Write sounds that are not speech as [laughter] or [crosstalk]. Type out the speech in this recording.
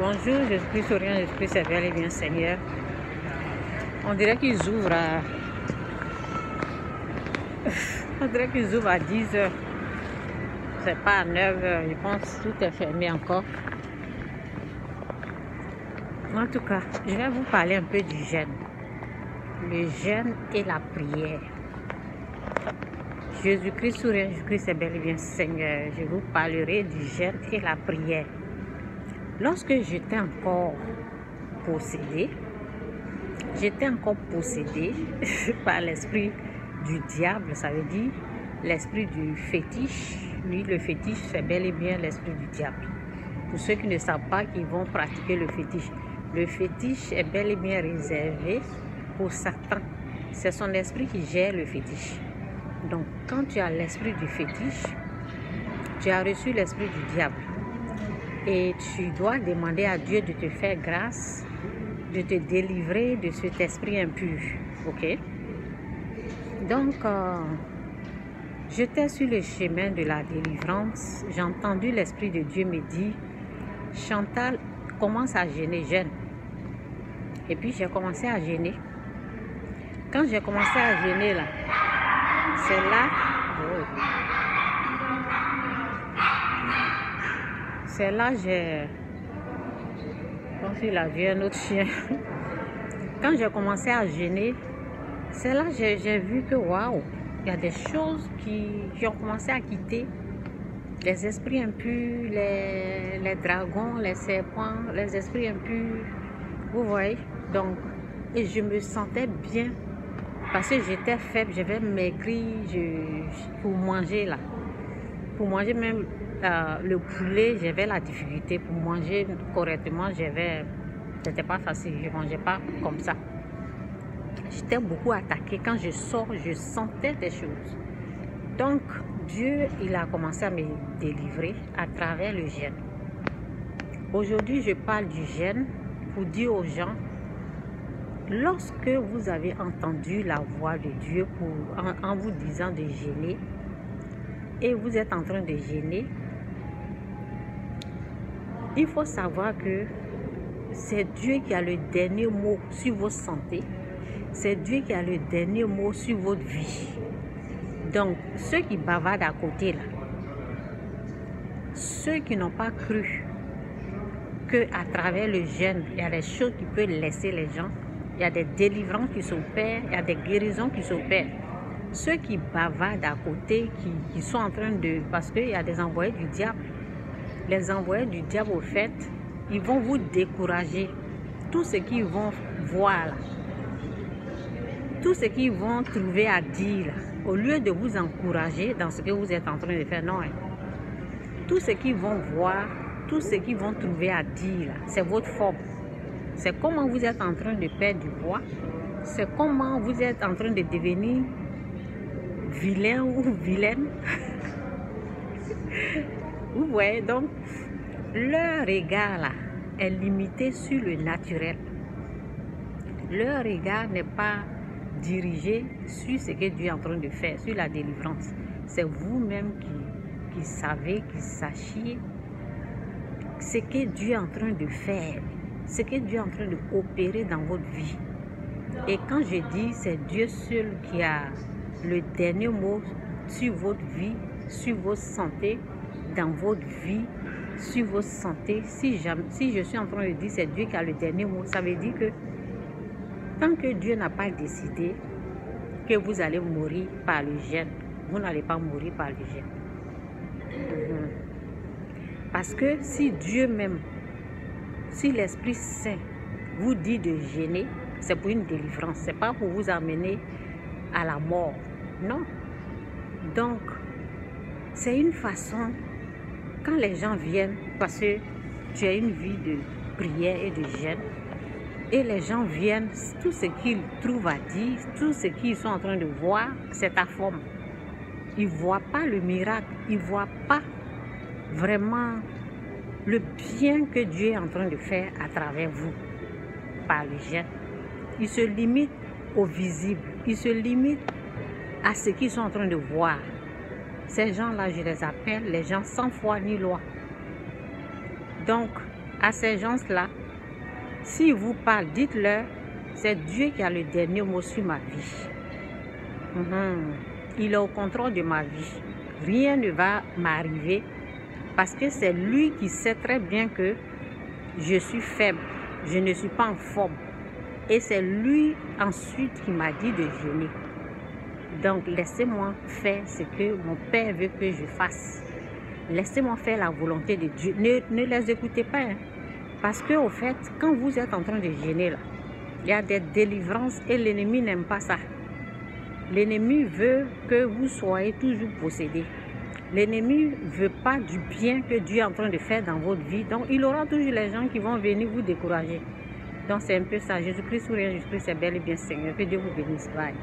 Bonjour, suis Souriant, suis Seigneur et bien Seigneur. On dirait qu'ils ouvrent à... On dirait qu'ils ouvrent à 10 heures. C'est pas à 9 heures, je pense que tout est fermé encore. En tout cas, je vais vous parler un peu du jeûne. Le jeûne et la prière. Jésus-Christ, sourire, Jésus-Christ est bel et bien Seigneur. Je vous parlerai du jeûne et la prière. Lorsque j'étais encore possédé, j'étais encore possédé [laughs] par l'esprit du diable, ça veut dire l'esprit du fétiche. Lui, le fétiche, c'est bel et bien l'esprit du diable. Pour ceux qui ne savent pas, qui vont pratiquer le fétiche. Le fétiche est bel et bien réservé pour Satan. C'est son esprit qui gère le fétiche. Donc, quand tu as l'esprit du fétiche, tu as reçu l'esprit du diable. Et tu dois demander à Dieu de te faire grâce, de te délivrer de cet esprit impur. Ok? Donc, euh, j'étais sur le chemin de la délivrance. J'ai entendu l'Esprit de Dieu me dire Chantal, commence à gêner, jeûne. Et puis, j'ai commencé à gêner. Quand j'ai commencé à gêner, là, c'est là. Oh, c'est là j'ai comme s'il avait un autre chien. Quand j'ai commencé à gêner c'est là j'ai j'ai vu que waouh il y a des choses qui, qui, ont commencé à quitter. Les esprits impurs les, les dragons les serpents les esprits impurs vous voyez. Donc et je me sentais bien parce que j'étais faible j'avais maigri je, pour manger là. Pour manger même euh, le poulet, j'avais la difficulté pour manger correctement. J'avais, c'était pas facile. Je mangeais pas comme ça. J'étais beaucoup attaquée. Quand je sors, je sentais des choses. Donc, Dieu, il a commencé à me délivrer à travers le jeûne. Aujourd'hui, je parle du jeûne pour dire aux gens, lorsque vous avez entendu la voix de Dieu pour, en, en vous disant de gêner, et vous êtes en train de gêner, il faut savoir que c'est Dieu qui a le dernier mot sur votre santé. C'est Dieu qui a le dernier mot sur votre vie. Donc, ceux qui bavardent à côté, là, ceux qui n'ont pas cru que à travers le jeûne, il y a des choses qui peuvent laisser les gens, il y a des délivrances qui s'opèrent, il y a des guérisons qui s'opèrent. Ceux qui bavardent à côté, qui, qui sont en train de... Parce qu'il y a des envoyés du diable les envoyés du diable au fait, ils vont vous décourager. Tout ce qu'ils vont voir, tout ce qu'ils vont trouver à dire, au lieu de vous encourager dans ce que vous êtes en train de faire, non. Hein. Tout ce qu'ils vont voir, tout ce qu'ils vont trouver à dire, c'est votre forme. C'est comment vous êtes en train de perdre du poids. C'est comment vous êtes en train de devenir vilain ou vilaine. [laughs] Vous voyez, donc, leur regard là est limité sur le naturel. Leur regard n'est pas dirigé sur ce que Dieu est en train de faire, sur la délivrance. C'est vous-même qui, savez, qui sachiez ce que Dieu est en train de faire, ce que Dieu est en train d'opérer dans votre vie. Et quand je dis c'est Dieu seul qui a le dernier mot sur votre vie, sur votre santé, dans votre vie, sur votre santé, si, si je suis en train de dire c'est Dieu qui a le dernier mot, ça veut dire que tant que Dieu n'a pas décidé que vous allez mourir par le gène, vous n'allez pas mourir par le gène. Mhm. Parce que si Dieu même, si l'Esprit Saint vous dit de gêner, c'est pour une délivrance, c'est pas pour vous amener à la mort. Non. Donc, c'est une façon quand les gens viennent, parce que tu as une vie de prière et de jeûne, et les gens viennent, tout ce qu'ils trouvent à dire, tout ce qu'ils sont en train de voir, c'est ta forme. Ils ne voient pas le miracle, ils ne voient pas vraiment le bien que Dieu est en train de faire à travers vous par le jeûne. Ils se limitent au visible, ils se limitent à ce qu'ils sont en train de voir. Ces gens-là, je les appelle les gens sans foi ni loi. Donc, à ces gens-là, s'ils vous parlent, dites-leur, c'est Dieu qui a le dernier mot sur ma vie. Mhm. Il est au contrôle de ma vie. Rien ne va m'arriver parce que c'est lui qui sait très bien que je suis faible, je ne suis pas en forme. Et c'est lui ensuite qui m'a dit de jeûner. Donc laissez-moi faire ce que mon Père veut que je fasse. Laissez-moi faire la volonté de Dieu. Ne, les écoutez pas. Hein. Parce que au fait, quand vous êtes en train de jeûner là, il y a des délivrances et l'ennemi n'aime pas ça. L'ennemi veut que vous soyez toujours possédé. L'ennemi ne veut pas du bien que Dieu est en train de faire dans votre vie. Donc, il aura toujours les gens qui vont venir vous décourager. Donc, c'est un peu ça. Jésus-Christ ou rien, Jésus-Christ, c'est bel et bien Seigneur. Que Dieu vous bénisse. Bye.